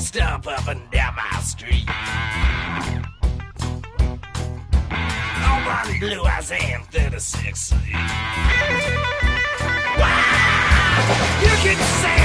stop up and down my street. Nobody blue eyes and 36 Wow! You can say.